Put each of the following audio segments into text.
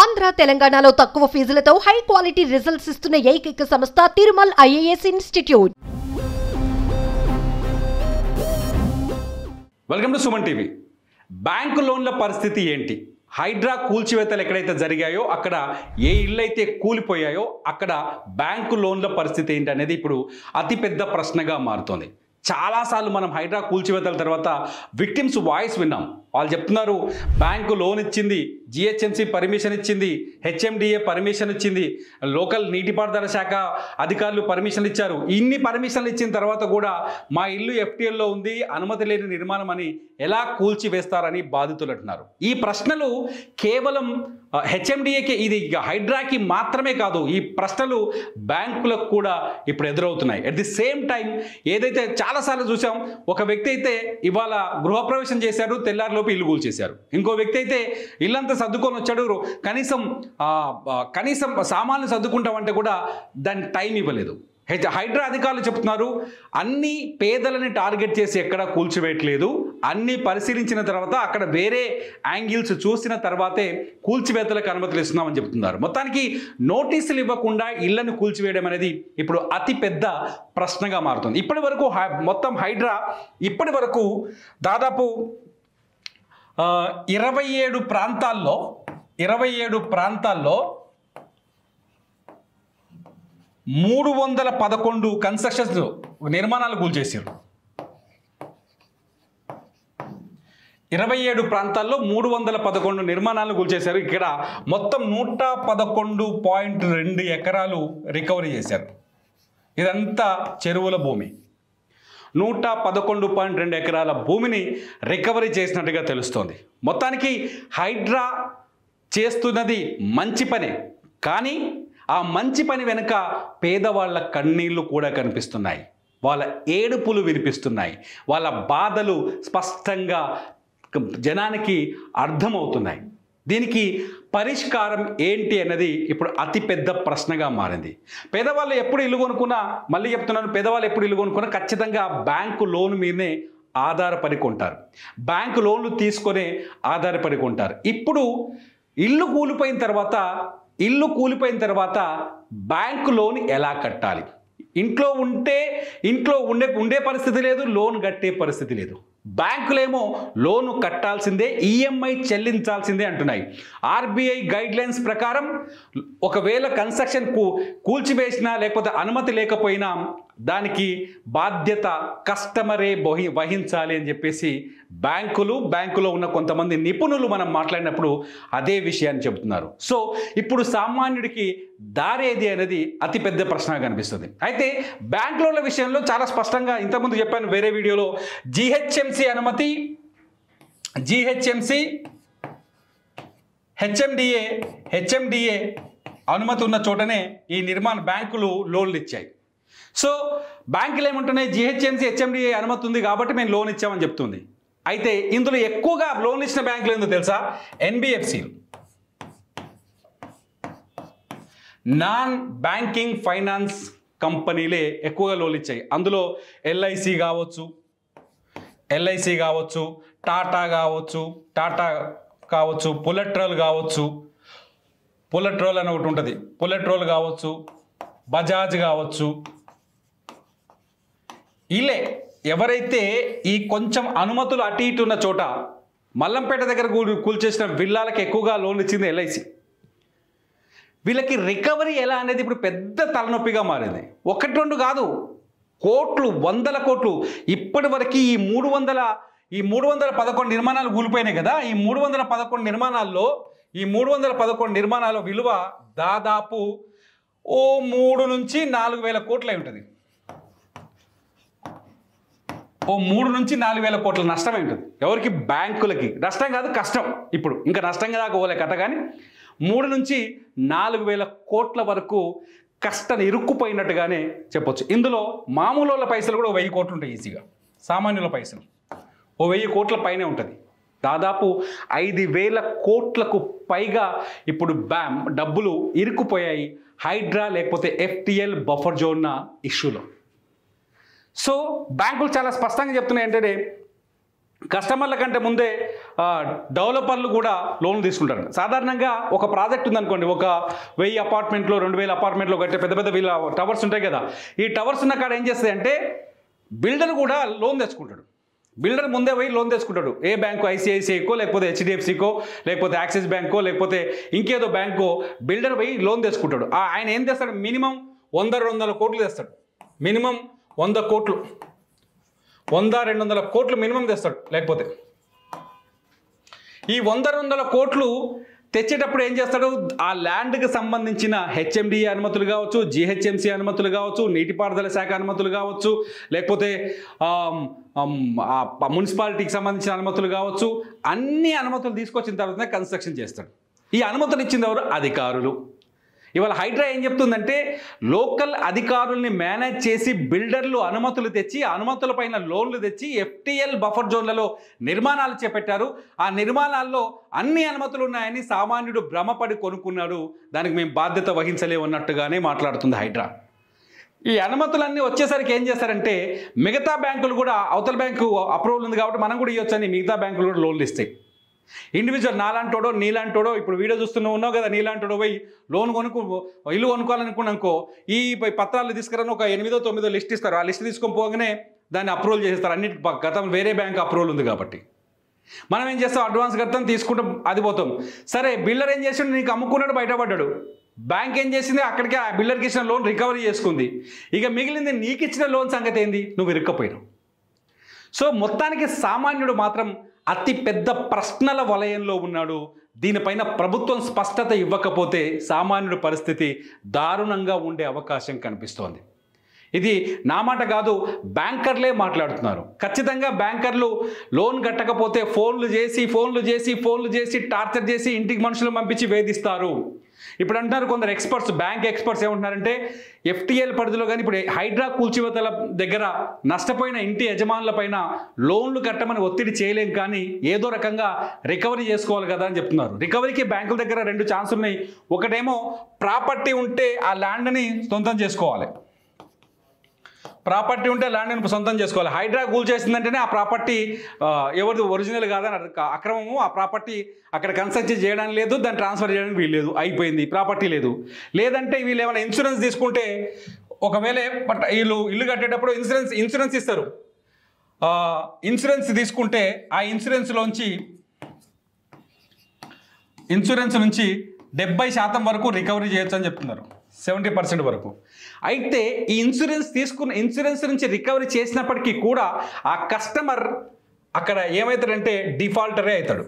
ఆంధ్ర తెలంగాణలో తక్కువ ఫీజులతో high quality results ఇస్తున్న ఏకైక సంస్థ Tirumal IAS institute. Welcome to Suman TV. Bank లోన్ల పరిస్థితి ఏంటి? హైడ్రా కూల్చివేతలు ఎక్కడైతే జరిగాయో అక్కడ ఏ ఇళ్ళు అయితే కూలిపోయాయో అక్కడ బ్యాంకు లోన్ల పరిస్థితి ఏంటి అనేది ఇప్పుడు అతిపెద్ద ప్రశ్నగా మారుతోంది. చాలాసార్లు మనం హైడ్రా కూల్చివేతల తర్వాత విక్టిమ్స్ వాయిస్ విన్నాం. వాళ్ళు చెప్తున్నారు బ్యాంకు లోన్ ఇచ్చింది జిహెచ్ఎంసీ పర్మిషన్ ఇచ్చింది హెచ్ఎండిఏ పర్మిషన్ ఇచ్చింది లోకల్ నీటిపారుదల శాఖ అధికారులు పర్మిషన్లు ఇచ్చారు. ఇన్ని పర్మిషన్లు ఇచ్చిన తర్వాత కూడా మా ఇల్లు ఎఫ్టీఎల్లో ఉంది అనుమతి లేని నిర్మాణం అని ఎలా కూల్చివేస్తారని బాధితులు అంటున్నారు ఈ ప్రశ్నలు కేవలం హెచ్ఎండిఏకి ఇది హైడ్రాకి మాత్రమే కాదు ఈ ప్రశ్నలు బ్యాంకులకు కూడా ఇప్పుడు ఎదురవుతున్నాయి. అట్ ది సేమ్ టైం ఏదైతే చాలాసార్లు చూసాం ఒక వ్యక్తి అయితే ఇవాళ గృహప్రవేశం చేశారు తెల్లారిలో తెల్లారిలోపు ఇల్లు కూల్చేశారు. ఇంకో వ్యక్తి అయితే ఇల్లంతా సర్దుకొని వచ్చాడు. కనీసం కనీసం సామాన్లు సర్దుకుంటామంటే కూడా దానికి టైం ఇవ్వలేదు. హెచ్ హైడ్రా అధికారులు చెప్తున్నారు అన్ని పేదలని టార్గెట్ చేసి ఎక్కడ కూల్చివేయట్లేదు. అన్ని పరిశీలించిన తర్వాత అక్కడ వేరే యాంగిల్స్ చూసిన తర్వాతే కూల్చివేతలకు అనుమతులు ఇస్తున్నామని చెప్తున్నారు. మొత్తానికి నోటీసులు ఇవ్వకుండా ఇళ్ళను కూల్చివేయడం అనేది ఇప్పుడు అతిపెద్ద ప్రశ్నగా మారుతుంది. ఇప్పటి వరకు మొత్తం హైడ్రా ఇప్పటి వరకు దాదాపు ఇరవై ఏడు ప్రాంతాల్లో ఇరవై ఏడు ప్రాంతాల్లో మూడు వందల పదకొండు కన్స్ట్రక్షన్స్ నిర్మాణాలు కూల్చేసారు ఇరవై ఏడు ప్రాంతాల్లో మూడు వందల పదకొండు నిర్మాణాలు కూల్చేశారు ఇక్కడ మొత్తం నూట పదకొండు పాయింట్ రెండు ఎకరాలు రికవరీ చేశారు. ఇదంతా చెరువుల భూమి. నూట పదకొండు పాయింట్ రెండు ఎకరాల భూమిని రికవరీ చేసినట్టుగా తెలుస్తోంది. మొత్తానికి హైడ్రా చేస్తున్నది మంచి పనే కానీ ఆ మంచి పని వెనుక పేదవాళ్ళ కన్నీళ్ళు కూడా కనిపిస్తున్నాయి. వాళ్ళ ఏడుపులు వినిపిస్తున్నాయి. వాళ్ళ బాధలు స్పష్టంగా జనానికి అర్థమవుతున్నాయి. దీనికి పరిష్కారం ఏంటి అన్నది ఇప్పుడు అతిపెద్ద ప్రశ్నగా మారింది. పేదవాళ్ళు ఎప్పుడు ఇల్లు కొనుక్కున్నా మళ్ళీ చెప్తున్నాను పేదవాళ్ళు ఎప్పుడు ఇల్లు కొనుక్కున్నా ఖచ్చితంగా బ్యాంకు లోన్ మీదనే ఆధారపడి కొంటారు. బ్యాంకు లోన్లు తీసుకొనే ఆధారపడి కొంటారు. ఇప్పుడు ఇల్లు కూలిపోయిన తర్వాత ఇల్లు కూలిపోయిన తర్వాత బ్యాంకు లోన్ ఎలా కట్టాలి? ఇంట్లో ఉంటే ఇంట్లో ఉండే ఉండే పరిస్థితి లేదు లోన్ కట్టే పరిస్థితి లేదు. బ్యాంకులేమో లోను కట్టాల్సిందే ఈఎంఐ చెల్లించాల్సిందే అంటున్నాయి. ఆర్బీఐ గైడ్ లైన్స్ ప్రకారం ఒకవేళ కన్స్ట్రక్షన్ కూల్చివేసినా లేకపోతే అనుమతి లేకపోయినా దానికి బాధ్యత కస్టమరే వహి వహించాలి అని చెప్పేసి బ్యాంకులు బ్యాంకులో ఉన్న కొంతమంది నిపుణులు మనం మాట్లాడినప్పుడు అదే విషయాన్ని చెబుతున్నారు. సో ఇప్పుడు సామాన్యుడికి దారేది అనేది అతిపెద్ద ప్రశ్న కనిపిస్తుంది. అయితే బ్యాంక్ లోన్ల విషయంలో చాలా స్పష్టంగా ఇంతకుముందు చెప్పాను వేరే వీడియోలో జిహెచ్ఎంసి అనుమతి జిహెచ్ఎంసి హెచ్ఎండిఏ హెచ్ఎండిఏ అనుమతి ఉన్న చోటనే ఈ నిర్మాణ బ్యాంకులు లోన్లు ఇచ్చాయి. సో బ్యాంకులు ఏముంటున్నాయి? జిహెచ్ఎంసీ హెచ్ఎండిఏ అనుమతి ఉంది కాబట్టి మేము లోన్ ఇచ్చామని చెప్తుంది. అయితే ఇందులో ఎక్కువగా లోన్ ఇచ్చిన బ్యాంకులు ఏందో తెలుసా? ఎన్బిఎఫ్సిలు నాన్ బ్యాంకింగ్ ఫైనాన్స్ కంపెనీలే ఎక్కువగా లోన్లు ఇచ్చాయి. అందులో ఎల్ఐసి కావచ్చు ఎల్ఐసి కావచ్చు టాటా కావచ్చు టాటా కావచ్చు పులెట్రోల్ కావచ్చు పులెట్రోల్ అని ఒకటి ఉంటుంది. పులెట్రోల్ కావచ్చు బజాజ్ కావచ్చు ఇలే ఎవరైతే ఈ కొంచెం అనుమతులు అటు ఇటు ఉన్న చోట మల్లంపేట దగ్గర కూల్చేసిన విల్లాలకు ఎక్కువగా లోన్ ఇచ్చింది ఎల్ఐసి. వీళ్ళకి రికవరీ ఎలా అనేది ఇప్పుడు పెద్ద తలనొప్పిగా మారింది. ఒకటి రెండు కాదు కోట్లు వందల కోట్లు. ఇప్పటి వరకు ఈ మూడు వందల ఈ మూడు వందల పదకొండు నిర్మాణాలు కూలిపోయినాయి కదా. ఈ మూడు వందల పదకొండు నిర్మాణాల్లో ఈ మూడు వందల పదకొండు నిర్మాణాల విలువ దాదాపు ఓ మూడు నుంచి నాలుగు వేల కోట్లు అయి ఉంటుంది. ఓ మూడు నుంచి నాలుగు వేల కోట్ల నష్టమే ఉంటుంది ఎవరికి? బ్యాంకులకి. నష్టం కాదు కష్టం. ఇప్పుడు ఇంకా నష్టంగా దాకా పోలే కథ కానీ మూడు నుంచి నాలుగు వేల కోట్ల వరకు కష్టం ఇరుక్కుపోయినట్టుగానే చెప్పొచ్చు. ఇందులో మామూలు వాళ్ళ పైసలు కూడా ఓ వెయ్యి కోట్లు ఉంటాయి ఈజీగా. సామాన్యుల పైసలు. ఓ వెయ్యి కోట్ల పైనే ఉంటుంది. దాదాపు ఐదు వేల కోట్లకు పైగా ఇప్పుడు బ్యామ్ డబ్బులు ఇరుక్కుపోయాయి. హైడ్రా లేకపోతే ఎఫ్టిఎల్ బఫర్ జోన్న ఇష్యూలో. సో బ్యాంకులు చాలా స్పష్టంగా చెప్తున్నాయి ఏంటంటే కస్టమర్ల కంటే ముందే డెవలపర్లు కూడా లోన్లు తీసుకుంటారు. సాధారణంగా ఒక ప్రాజెక్ట్ ఉందనుకోండి ఒక వెయ్యి అపార్ట్మెంట్లో రెండు వేల అపార్ట్మెంట్లో కట్టే పెద్ద పెద్ద వీళ్ళ టవర్స్ ఉంటాయి కదా. ఈ టవర్స్ ఉన్న కాడ ఏం చేస్తుంది అంటే బిల్డర్ కూడా లోన్ తెచ్చుకుంటాడు. బిల్డర్ ముందే పోయి లోన్ తెచ్చుకుంటాడు. ఏ బ్యాంకు ఐసిఐసిఐకో లేకపోతే హెచ్డిఎఫ్సికో లేకపోతే యాక్సిస్ బ్యాంకో లేకపోతే ఇంకేదో బ్యాంకో బిల్డర్ పోయి లోన్ తెచ్చుకుంటాడు. ఆయన ఏం తెస్తాడు? మినిమం వంద రెండు వందల కోట్లు తెస్తాడు. మినిమం వంద కోట్లు. వంద రెండు వందల కోట్లు మినిమం తెస్తాడు లేకపోతే. ఈ వంద రెండు వందల కోట్లు తెచ్చేటప్పుడు ఏం చేస్తాడు? ఆ ల్యాండ్కి సంబంధించిన హెచ్ఎండి అనుమతులు కావచ్చు జిహెచ్ఎంసి అనుమతులు కావచ్చు నీటిపారుదల శాఖ అనుమతులు కావచ్చు లేకపోతే మున్సిపాలిటీకి సంబంధించిన అనుమతులు కావచ్చు అన్ని అనుమతులు తీసుకొచ్చిన తర్వాతనే కన్స్ట్రక్షన్ చేస్తాడు. ఈ అనుమతులు ఇచ్చింది ఎవరు? అధికారులు. ఇవాళ హైడ్రా ఏం చెప్తుందంటే లోకల్ అధికారుల్ని మేనేజ్ చేసి బిల్డర్లు అనుమతులు తెచ్చి ఆ అనుమతులపైన లోన్లు తెచ్చి ఎఫ్టిఎల్ బఫర్ జోన్లలో నిర్మాణాలు చేపట్టారు. ఆ నిర్మాణాల్లో అన్ని అనుమతులు ఉన్నాయని సామాన్యుడు భ్రమపడి కొనుక్కున్నాడు. దానికి మేము బాధ్యత వహించలేమన్నట్టుగానే మాట్లాడుతుంది హైడ్రా. ఈ అనుమతులన్నీ వచ్చేసరికి ఏం చేస్తారంటే మిగతా బ్యాంకులు కూడా అవతల బ్యాంకు అప్రూవల్ ఉంది కాబట్టి మనం కూడా ఇవ్వచ్చని మిగతా బ్యాంకులు కూడా లోన్లు ఇస్తాయి. ఇండివిజువల్ నాలాంటోడో నీలాంటోడో ఇప్పుడు వీడియో చూస్తున్నా ఉన్నావు కదా నీలాంటోడో పోయి లోన్ కొనుక్కు ఇల్లు కొనుక్కోవాలనుకున్నానుకో ఈ పత్రాలు తీసుకురాని ఒక ఎనిమిదో తొమ్మిదో లిస్ట్ ఇస్తారు. ఆ లిస్ట్ తీసుకొని పోగానే దాన్ని అప్రూవల్ చేసేస్తారు. అన్నిటి గతం వేరే బ్యాంక్ అప్రూవల్ ఉంది కాబట్టి. మనం ఏం చేస్తాం? అడ్వాన్స్ కడతాం తీసుకుంటాం అది పోతాం. సరే బిల్డర్ ఏం చేసిండు? నీకు అమ్ముకున్నాడు బయటపడ్డాడు. బ్యాంక్ ఏం చేసింది? అక్కడికి ఆ బిల్డర్కి ఇచ్చిన లోన్ రికవరీ చేసుకుంది. ఇక మిగిలింది నీకు ఇచ్చిన లోన్ సంగతి ఏంది? నువ్వు ఇరుక్కపోయినావు. సో మొత్తానికి సామాన్యుడు మాత్రం అతిపెద్ద ప్రశ్నల వలయంలో ఉన్నాడు. దీనిపైన ప్రభుత్వం స్పష్టత ఇవ్వకపోతే సామాన్యుడి పరిస్థితి దారుణంగా ఉండే అవకాశం కనిపిస్తోంది. ఇది నా మాట కాదు బ్యాంకర్లే మాట్లాడుతున్నారు. ఖచ్చితంగా బ్యాంకర్లు లోన్ కట్టకపోతే ఫోన్లు చేసి ఫోన్లు చేసి ఫోన్లు చేసి టార్చర్ చేసి ఇంటికి మనుషులు పంపించి వేధిస్తారు. ఇప్పుడు అంటున్నారు కొందరు ఎక్స్పర్ట్స్ బ్యాంక్ ఎక్స్పర్ట్స్ ఏమంటున్నారంటే ఎఫ్టీఎల్ పరిధిలో కానీ ఇప్పుడు హైడ్రా కూల్చివేతల దగ్గర నష్టపోయిన ఇంటి యజమానులపైన లోన్లు కట్టమని ఒత్తిడి చేయలేం కానీ ఏదో రకంగా రికవరీ చేసుకోవాలి కదా అని చెప్తున్నారు. రికవరీకి బ్యాంకుల దగ్గర రెండు ఛాన్స్ ఉన్నాయి. ఒకటేమో ప్రాపర్టీ ఉంటే ఆ ల్యాండ్ని సొంతం చేసుకోవాలి. ప్రాపర్టీ ఉంటే ల్యాండ్ని సొంతం చేసుకోవాలి. హైడ్రా కూల్ చేసిందంటేనే ఆ ప్రాపర్టీ ఎవరిది ఒరిజినల్ కాదని అక్రమము ఆ ప్రాపర్టీ అక్కడ కన్స్ట్రక్షన్ చేయడం లేదు దాన్ని ట్రాన్స్ఫర్ చేయడానికి వీలు లేదు. అయిపోయింది ప్రాపర్టీ లేదు. లేదంటే వీళ్ళు ఏమైనా ఇన్సూరెన్స్ తీసుకుంటే ఒకవేళ బట్ వీళ్ళు ఇల్లు కట్టేటప్పుడు ఇన్సూరెన్స్ ఇన్సూరెన్స్ ఇస్తారు. ఇన్సూరెన్స్ తీసుకుంటే ఆ ఇన్సూరెన్స్లోంచి ఇన్సూరెన్స్ నుంచి డెబ్బై శాతం వరకు రికవరీ చేయొచ్చు అని చెప్తున్నారు. సెవెంటీ పర్సెంట్ వరకు. అయితే ఈ ఇన్సూరెన్స్ తీసుకున్న ఇన్సూరెన్స్ నుంచి రికవరీ చేసినప్పటికీ కూడా ఆ కస్టమర్ అక్కడ ఏమవుతాడంటే డిఫాల్టరే అవుతాడు.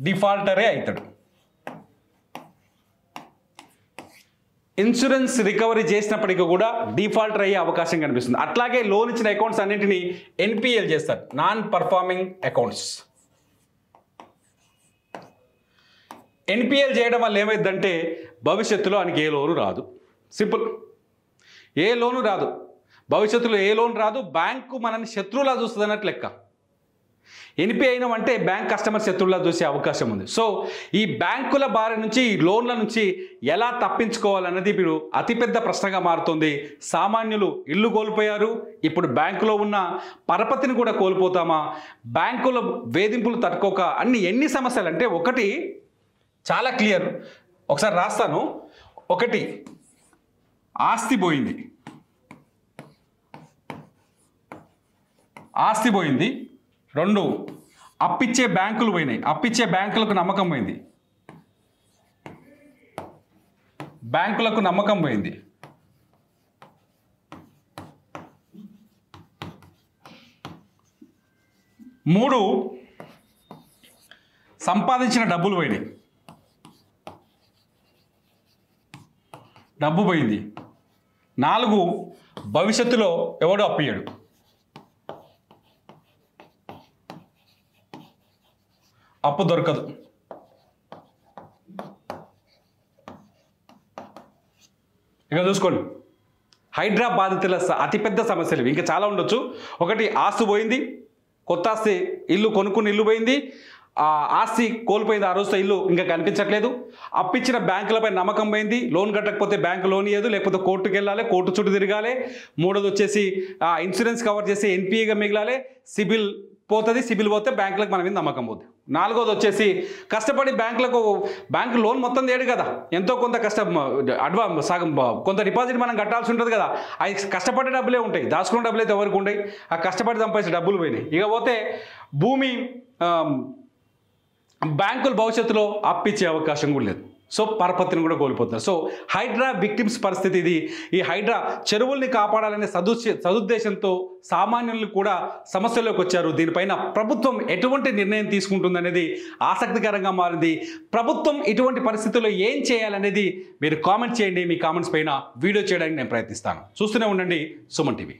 డిఫాల్టరే అవుతాడు. ఇన్సూరెన్స్ రికవరీ చేసినప్పటికీ కూడా డిఫాల్టర్ అయ్యే అవకాశం కనిపిస్తుంది. అట్లాగే లోన్ ఇచ్చిన అకౌంట్స్ అన్నింటినీ ఎన్పిఎల్ చేస్తారు. Non performing accounts. ఎన్పిఎల్ చేయడం వల్ల ఏమైందంటే భవిష్యత్తులో ఆయనకి ఏ లోను రాదు. సింపుల్. ఏ లోను రాదు. భవిష్యత్తులో ఏ లోన్ రాదు? బ్యాంకు మనల్ని శత్రువులా చూస్తుంది అన్నట్టు లెక్క. ఎన్పి అయినామంటే బ్యాంక్ కస్టమర్ శత్రువులా చూసే అవకాశం ఉంది. సో ఈ బ్యాంకుల బారి నుంచి ఈ లోన్ల నుంచి ఎలా తప్పించుకోవాలన్నది ఇప్పుడు అతిపెద్ద ప్రశ్నగా మారుతుంది. సామాన్యులు ఇల్లు కోల్పోయారు. ఇప్పుడు బ్యాంకులో ఉన్న పరపతిని కూడా కోల్పోతామా? బ్యాంకుల వేధింపులు తట్టుకోక అన్ని ఎన్ని సమస్యలు? అంటే ఒకటి చాలా క్లియర్. ఒకసారి రాస్తాను. ఒకటి. ఆస్తి పోయింది. ఆస్తి పోయింది. రెండు. అప్పిచ్చే బ్యాంకులు పోయినాయి. అప్పిచ్చే బ్యాంకులకు నమ్మకం పోయింది. బ్యాంకులకు నమ్మకం పోయింది. మూడు. సంపాదించిన డబ్బులు పోయినాయి. డబ్బు పోయింది. నాలుగు భవిష్యత్తులో ఎవడో అప్పియ్యడు? అప్పు దొరకదు. ఇక చూసుకోండి. హైడ్రా బాధితుల అతిపెద్ద సమస్యలు. ఇంకా చాలా ఉండొచ్చు. ఒకటి ఆస్తి పోయింది. కొత్త ఆస్తి ఇల్లు కొనుక్కుని ఇల్లు పోయింది. ఆస్తి కోల్పోయింది ఆ రోజుతో ఇల్లు ఇంకా కనిపించట్లేదు. అప్పించిన బ్యాంకులపై నమ్మకం పోయింది. లోన్ కట్టకపోతే బ్యాంకు లోన్ ఇవ్వదు లేకపోతే కోర్టుకు వెళ్ళాలి కోర్టు చుట్టూ తిరగాలి. మూడోది వచ్చేసి ఆ ఇన్సూరెన్స్ కవర్ చేసి ఎన్పిఏగా మిగిలాలి. సిబిల్ పోతుంది సిబిల్ పోతే బ్యాంకులకు మన మీద నమ్మకం పోతుంది నాలుగోది వచ్చేసి కష్టపడి బ్యాంకులకు బ్యాంకు లోన్ మొత్తం తేడు కదా. ఎంతో కొంత కష్టం అడ్వా సగం కొంత డిపాజిట్ మనం కట్టాల్సి ఉంటుంది కదా. అది కష్టపడే డబ్బులే ఉంటాయి. దాచుకున్న డబ్బులు అయితే ఎవరికి ఉంటాయి ఆ కష్టపడి సంపాదించిన డబ్బులు పోయినాయి. ఇక పోతే భూమి బ్యాంకులు భవిష్యత్తులో అప్పిచ్చే అవకాశం కూడా లేదు. సో పరపతిని కూడా కోల్పోతున్నారు. సో హైడ్రా విక్టిమ్స్ పరిస్థితి ఇది. ఈ హైడ్రా చెరువుల్ని కాపాడాలనే సదుశ సదుద్దేశంతో సామాన్యులు కూడా సమస్యలోకి వచ్చారు. దీనిపైన ప్రభుత్వం ఎటువంటి నిర్ణయం తీసుకుంటుందనేది ఆసక్తికరంగా మారింది. ప్రభుత్వం ఇటువంటి పరిస్థితుల్లో ఏం చేయాలనేది మీరు కామెంట్ చేయండి. మీ కామెంట్స్ పైన వీడియో చేయడానికి నేను ప్రయత్నిస్తాను. చూస్తూనే ఉండండి సుమన్ టీవీ.